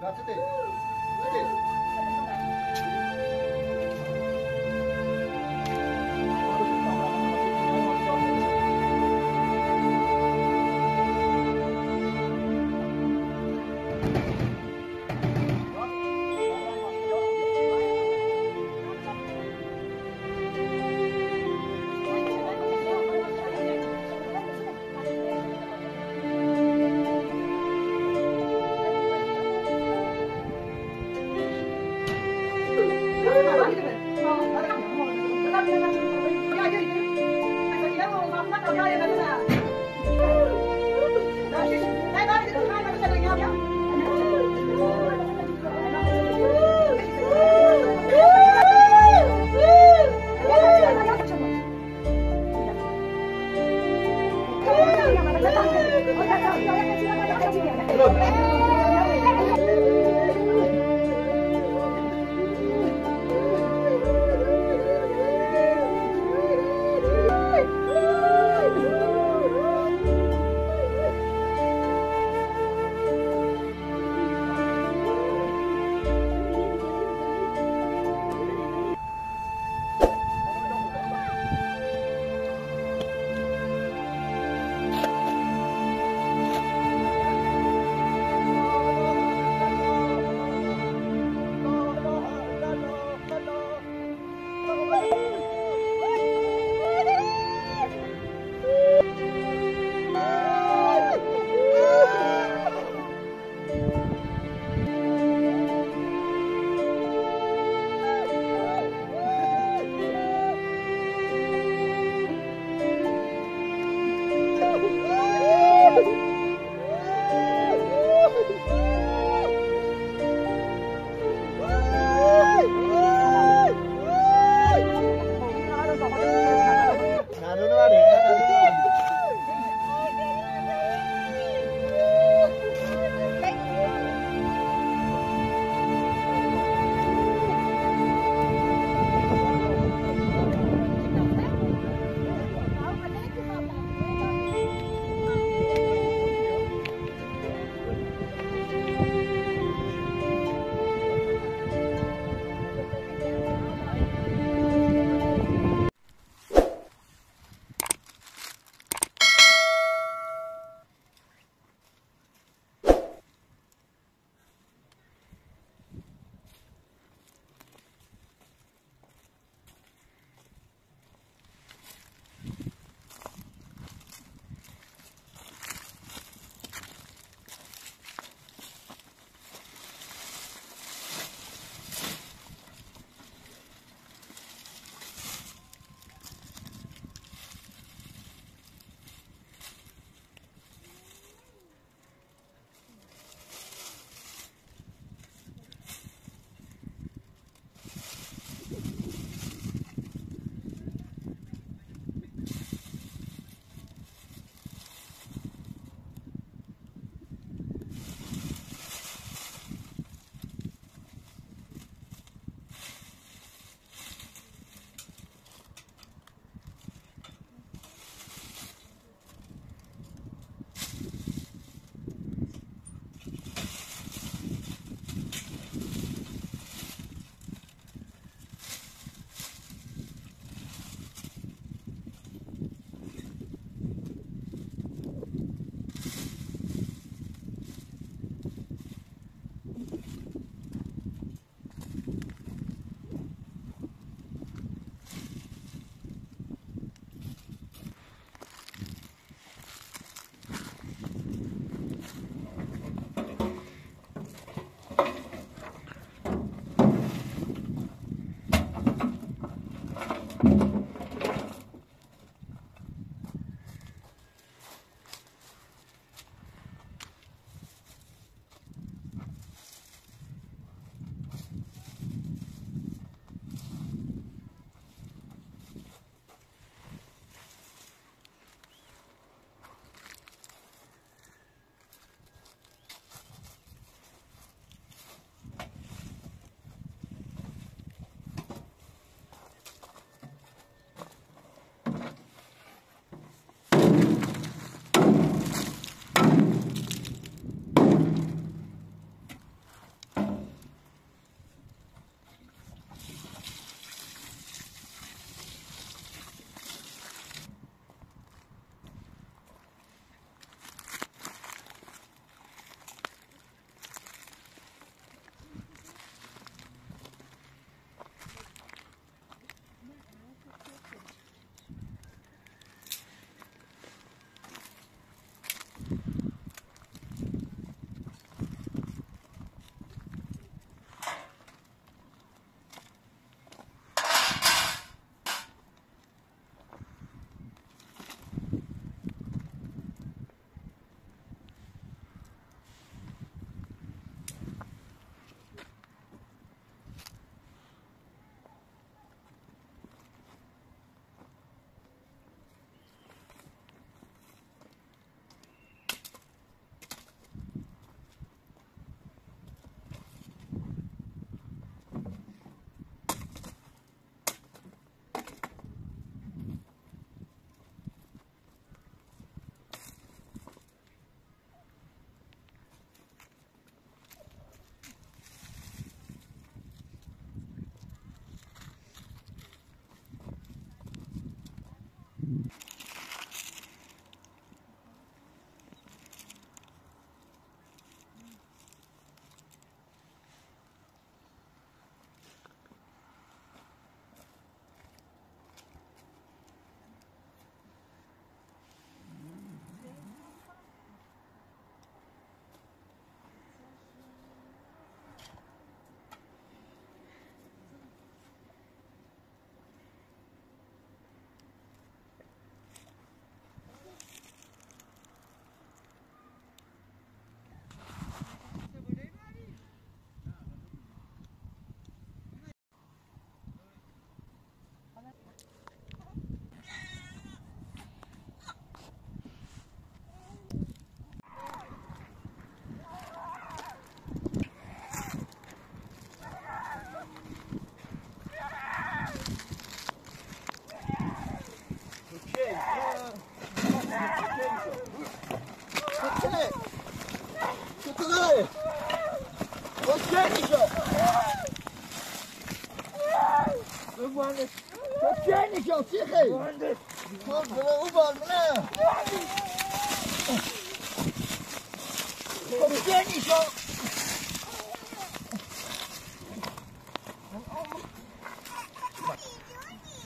夏て。kagaya ng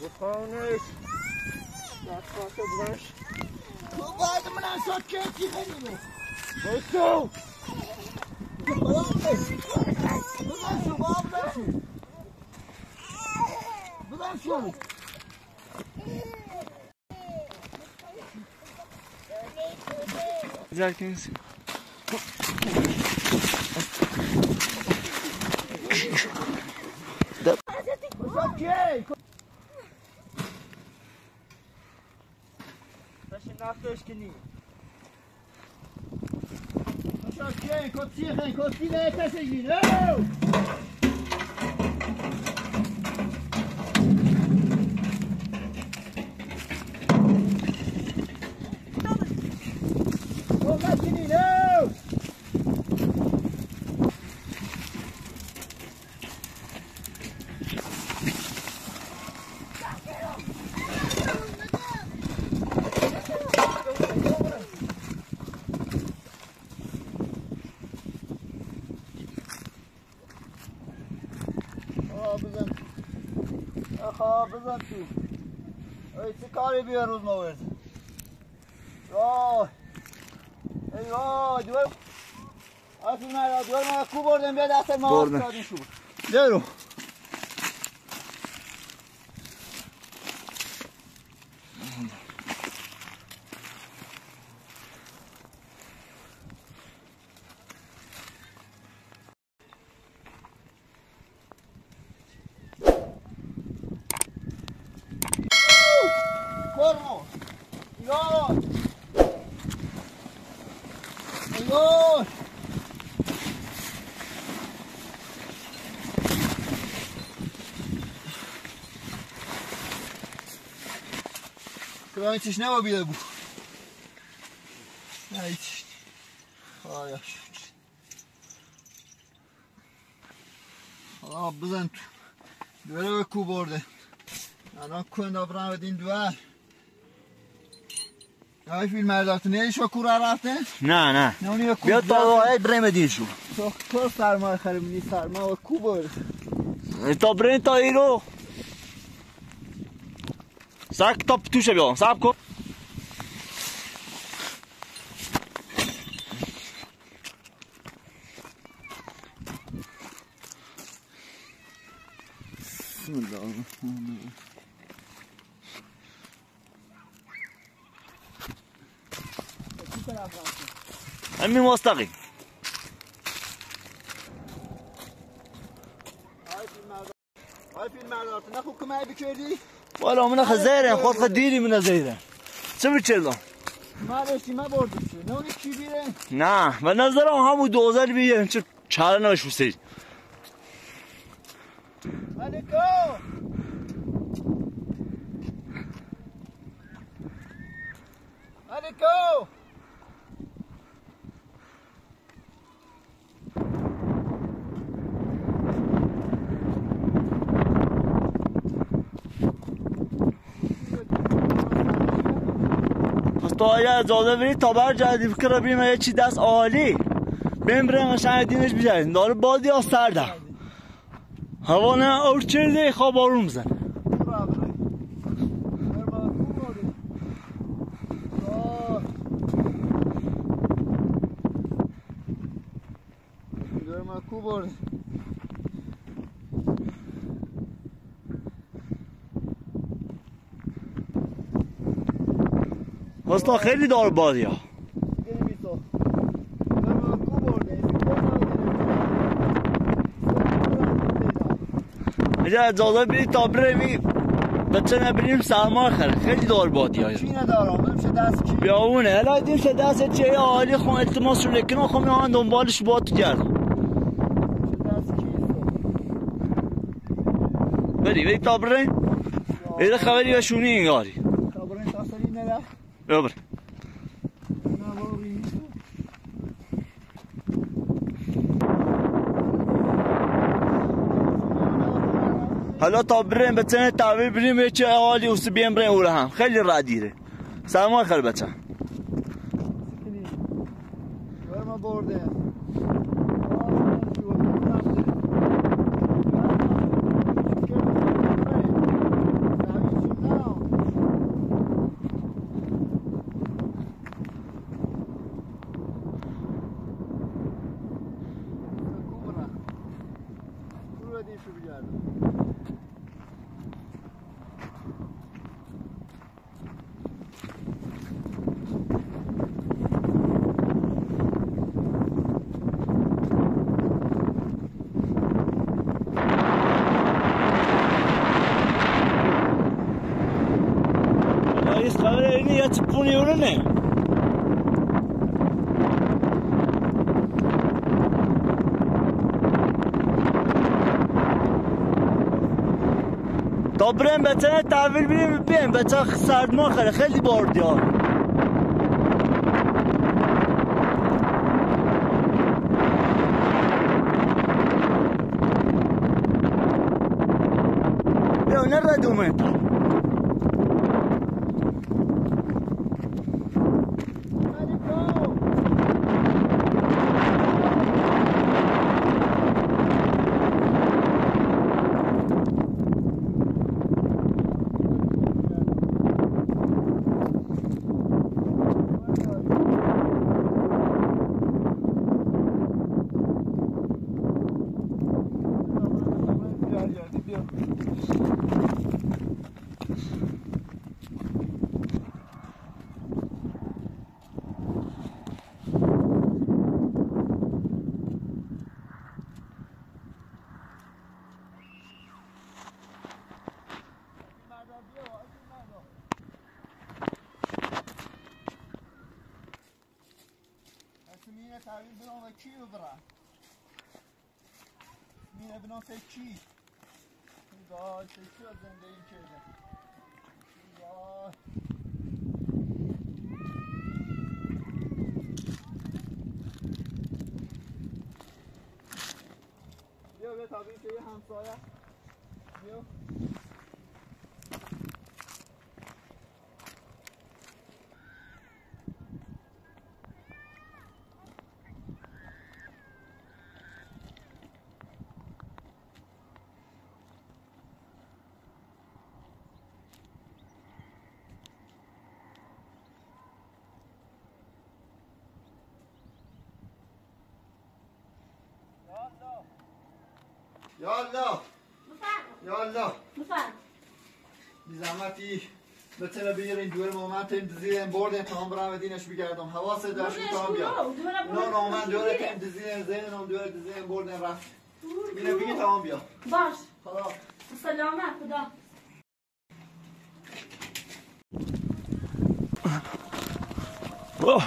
Kokonuş. Bak kokonuş. Kokonuş mu lan sok kenti beni mi? Kokonuş. Kokonuş. Budan şu, budan şu. Budan şu. Güzel kendisi. Taşı nafta ışkini. Bırak ki, kotiye, kotiye, tesejin. Olmaz bezanti. Ej, ciekawie bija rozmawiać. Roj. Ej, roj, duel. Aslında duel bana kubordun bir de asıl mağazı kadın şu. Diyorum. Łobie bu. Nejdź. O ja. Allah bizden tu. Böyle ve ku bordu. الان کن دابران بدین دوار آی فیلم مرداتون یه شو کورا رفته نه نه. کو بیا تا وای بریم دیشو. تو تو سرما خریمونی سرما و کو برد تا بریم تا ایرو. Ça top touche bien, ça quoi بسم الله الرحمن الرحيم عمي مصطفى هاي في المعلومات ناخذكم هاي بكيري والا من خزیره خود خود دیری من زیره. چه بچردم؟ ما ما بردیم شو نه کی بیره نه به نظرم همون دوزر بیه چه چاره نشو تو اگه اجازه برید تا بر جدید فکر بریم یه چی دست عالی. بریم بریم قشنگ دینش بیجاریم داره بادی ها سرده. هوا نه اور چرده. خواب بارون بزن. کو تا خیلی داره بادی ها. اگه اجازه برید تا بریم بچه نبریم سرما خیلی خیلی داره بادی ها چی ندارم؟ بریم چه دست کی؟ بیاونه الان دیم شده دست چه عالی خون التماس رو لکنه خون میان دنبالش با تو کی بری بری تا بریم. ایده خبری یا شونی انگاری تاسری اضرب حالا تا بریم بتنه تا بریم چه آلی و سبیم بریم أو هم خیلی را دیره. سلام خیر بچه. تا بریم بتنه تحویل بریم بیم بچه سردما خیلی خیلی باردی ها بیا نه ردومه Mine tahvil buna ve ki ubra. Mine buna se ki. Da se ki zende in kede. Ya. بیا بیا تابین که یه همسایه یا الله. یا الله. بفرم بی زحمتی بتونه بگیرین دور مومنت این دزیدن بردن تا هم برم دینش بگردم. حواست داشت تا بیا نه نه من دور تیم دزیدن زین هم دور دزیدن بردن رفت. بینه بگی تا هم بیا باش. خدا. سلامت خدا. اوه.